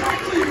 correctly.